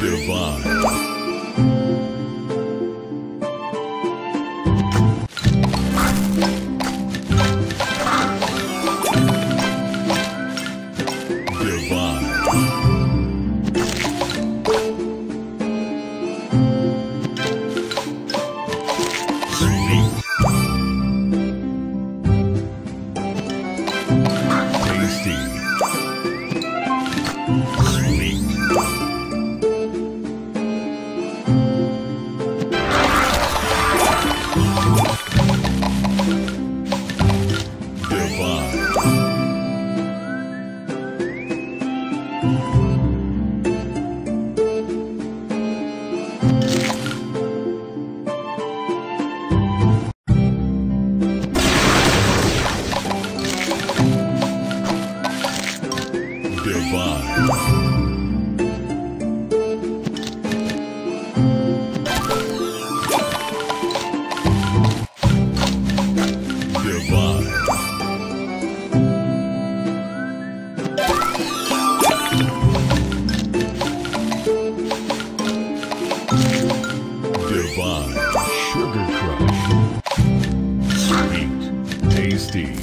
divine. Amen. Steve.